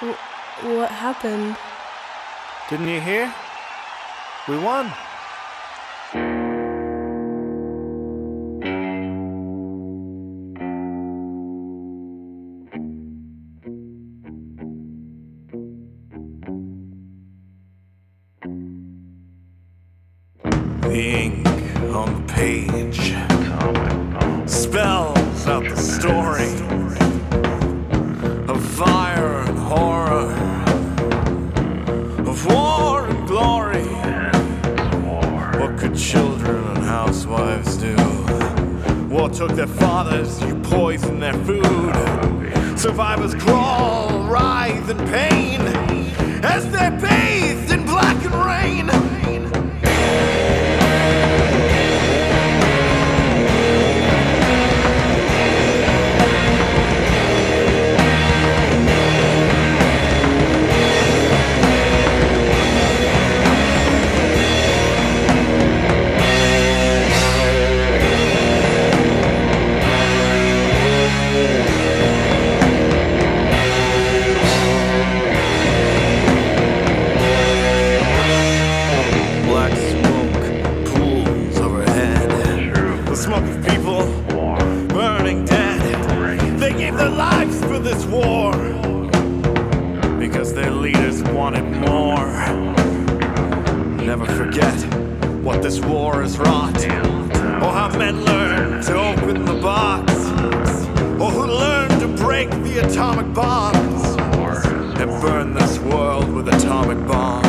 W- what happened? Didn't you hear? We won. The ink on the page spells out the story of war and glory. What could children and housewives do? War took their fathers, you poisoned their food. Survivors crawl, writhe in pain as they're smoke of people burning dead. They gave their lives for this war because their leaders wanted more. Never forget what this war has wrought, or how men learned to open the box, or who learned to break the atomic bombs and burn this world with atomic bombs.